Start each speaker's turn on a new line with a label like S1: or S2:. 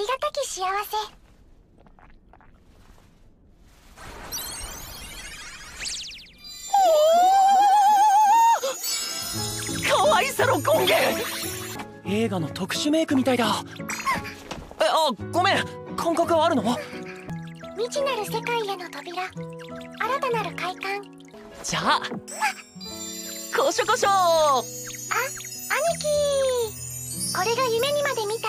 S1: りがたき幸せ。
S2: かわいさの権限！映画の特殊メイクみたいだ。えあごめん。感覚はあるの？
S1: 未知なる世界への扉。新たなる快感。
S2: じゃあこしょこしょ
S1: あ兄貴！これが夢にまで見た